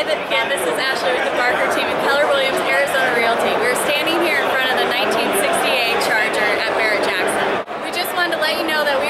Hi again, this is Ashley with the Barker team at Keller Williams Arizona Realty. We're standing here in front of the 1968 Charger at Barrett Jackson. We just wanted to let you know that we